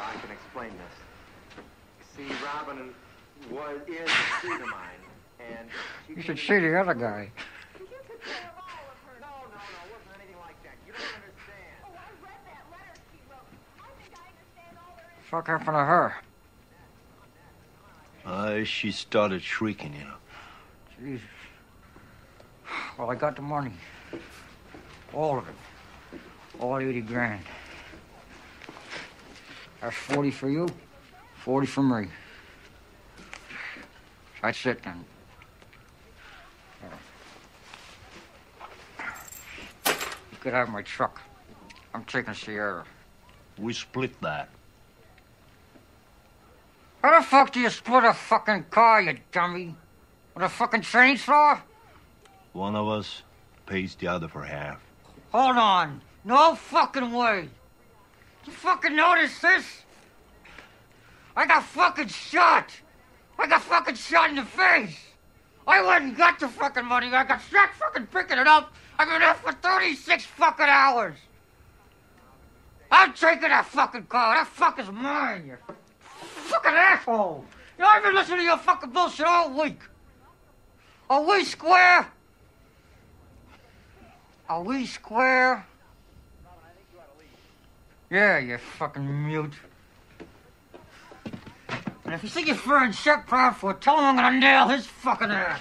I can explain this. See, Robin was is a student of mine, and she You should see the other guy. No, no, no, it wasn't like that. You don't understand. Oh, I read that letter she wrote. I think I understand all there is. Fuck happened to her? Uh, she started shrieking, you know. Jesus. Well, I got the money. All of it. All 80 grand. That's 40 for you, 40 for me. That's it then. You could have my truck. I'm taking Ciera. We split that. How the fuck do you split a fucking car, you dummy? With a fucking chainsaw? One of us pays the other for half. Hold on. No fucking way. You fucking notice this? I got fucking shot. I got fucking shot in the face. I went and got the fucking money. I got shot fucking picking it up. I've been there for 36 fucking hours. I'm taking that fucking car. That fucker's mine, you fucking asshole. You know, I've been listening to your fucking bullshit all week. Are we square? Are we square? Yeah, you fucking mute. And if you see your friend Shep Proudfoot, tell him I'm gonna nail his fucking ass.